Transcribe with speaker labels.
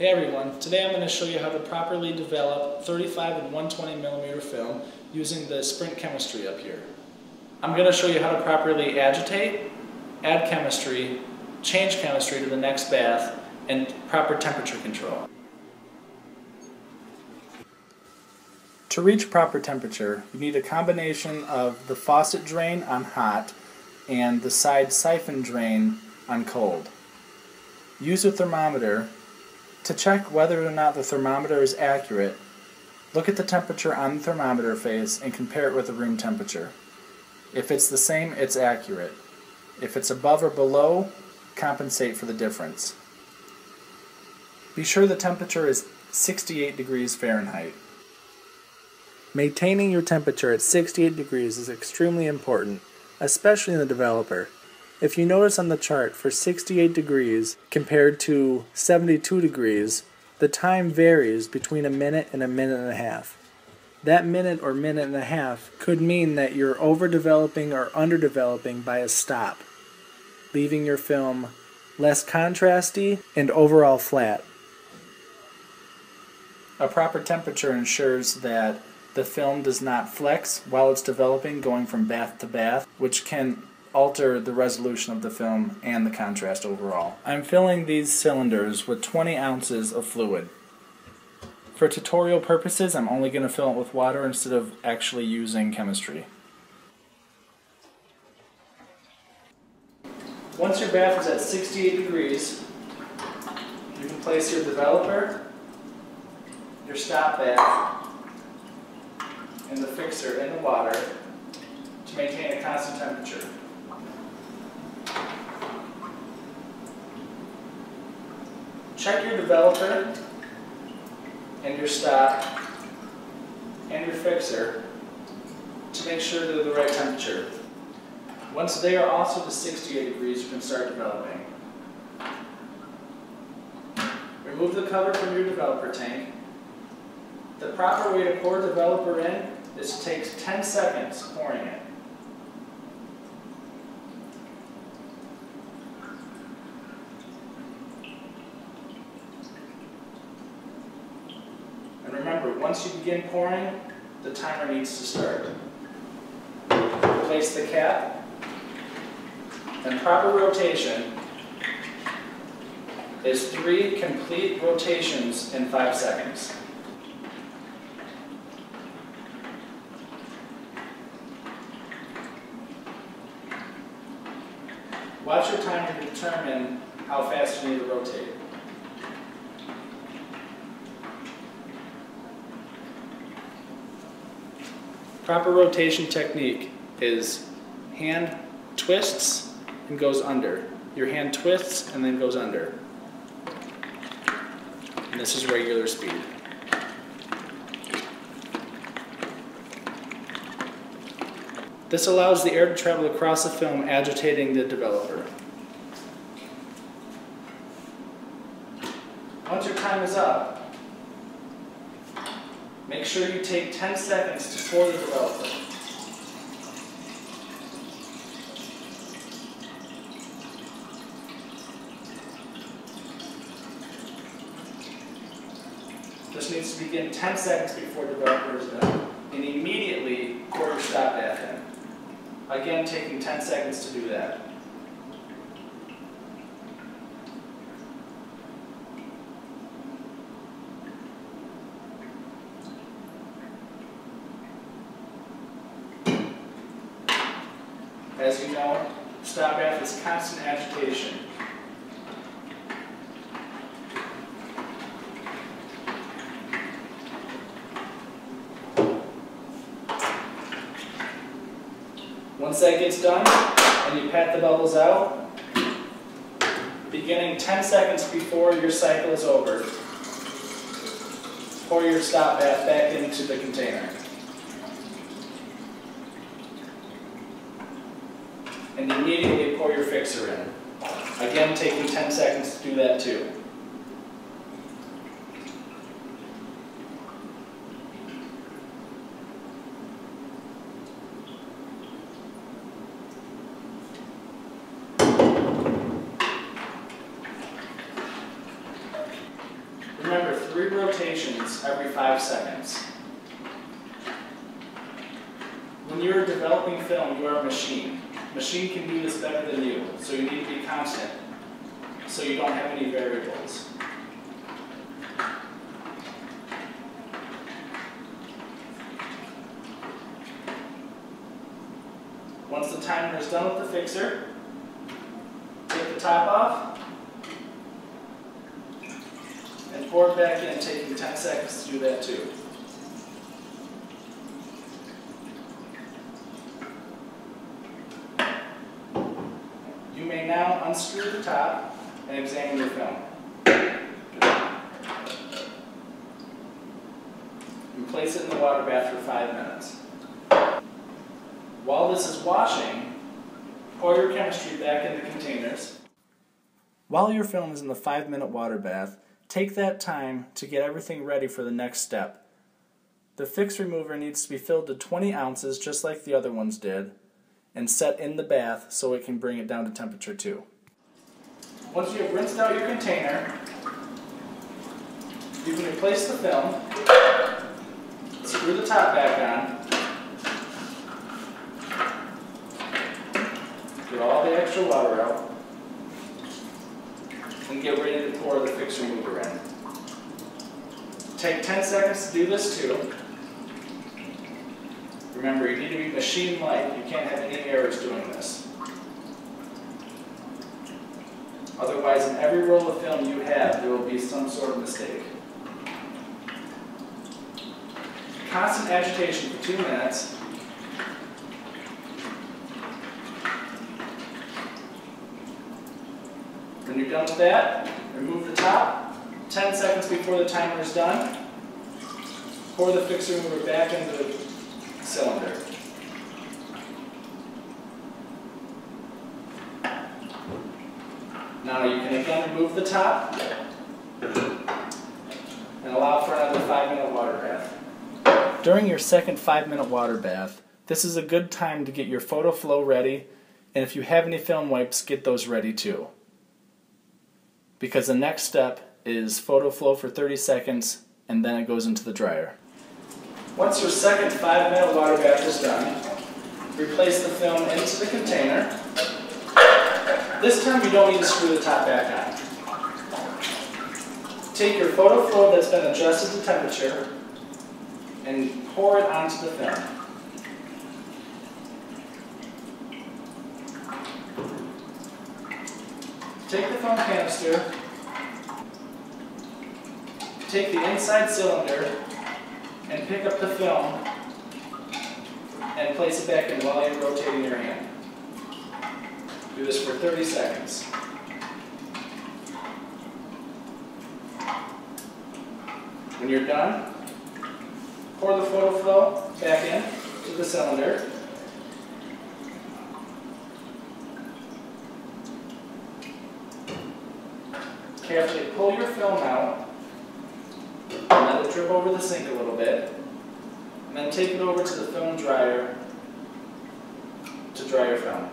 Speaker 1: Hey everyone, today I'm going to show you how to properly develop 35 and 120 millimeter film using the Sprint chemistry up here. I'm going to show you how to properly agitate, add chemistry, change chemistry to the next bath, and proper temperature control. To reach proper temperature, you need a combination of the faucet drain on hot and the side siphon drain on cold. Use a thermometer to check whether or not the thermometer is accurate. Look at the temperature on the thermometer face and compare it with the room temperature. If it's the same, it's accurate. If it's above or below, compensate for the difference. Be sure the temperature is 68 degrees Fahrenheit. Maintaining your temperature at 68 degrees is extremely important, especially in the developer. If you notice on the chart for 68 degrees compared to 72 degrees, the time varies between a minute and a minute and a half. That minute or minute and a half could mean that you're overdeveloping or underdeveloping by a stop, leaving your film less contrasty and overall flat. A proper temperature ensures that the film does not flex while it's developing going from bath to bath, which can alter the resolution of the film and the contrast overall. I'm filling these cylinders with 20 ounces of fluid. For tutorial purposes, I'm only going to fill it with water instead of actually using chemistry. Once your bath is at 68 degrees, you can place your developer, your stop bath, and the fixer in the water to maintain a constant temperature. Check your developer and your stop and your fixer to make sure they're the right temperature. Once they are also to 68 degrees, you can start developing. Remove the cover from your developer tank. The proper way to pour developer in this takes 10 seconds pouring it. And remember, once you begin pouring, the timer needs to start. Place the cap, and proper rotation is three complete rotations in five seconds. Watch your timer to determine how fast you need to rotate. Proper rotation technique is hand twists and goes under. Your hand twists and then goes under. And this is regular speed. This allows the air to travel across the film, agitating the developer. Once your time is up, make sure you take 10 seconds to pour the developer. This needs to begin 10 seconds before the developer is done. And immediately your stop bath in. Again, taking 10 seconds to do that. As you stop bath is constant agitation. Once that gets done, and you pat the bubbles out, beginning 10 seconds before your cycle is over, pour your stop bath back into the container. Immediately pour your fixer in. Again, taking 10 seconds to do that too. Remember, three rotations every five seconds. When you're developing film, you are a machine. Machine can do this better than you, so you need to be constant, so you don't have any variables. Once the timer is done with the fixer, take the top off, and pour it back in, taking 10 seconds to do that too. Now unscrew the top and examine your film. And place it in the water bath for five minutes. While this is washing, pour your chemistry back in the containers. While your film is in the five minute water bath, take that time to get everything ready for the next step. The fix remover needs to be filled to 20 ounces just like the other ones did and set in the bath so it can bring it down to temperature too. Once you have rinsed out your container, you can replace the film, screw the top back on, Get all the extra water out. And get ready to pour the fix remover in. Take 10 seconds to do this too. Remember, you need to be machine-like. You can't have any errors doing this. Otherwise, in every roll of film you have, there will be some sort of mistake. Constant agitation for two minutes When you're done with that, remove the top. 10 seconds before the timer is done, pour the fixer remover back into the cylinder. Now you can again remove the top and allow for another 5 minute water bath. During your second 5 minute water bath, this is a good time to get your photo flow ready and if you have any film wipes, get those ready too because the next step is photo flow for 30 seconds and then it goes into the dryer. Once your second five minute water bath is done, replace the film into the container. This time you don't need to screw the top back on. Take your photo flow that's been adjusted to temperature and pour it onto the film. Take the foam canister, take the inside cylinder, and pick up the film and place it back in while you're rotating your hand. Do this for 30 seconds. When you're done, pour the photo flow back in to the cylinder carefully pull your film out, and let it drip over the sink a little bit, and then take it over to the film dryer to dry your film.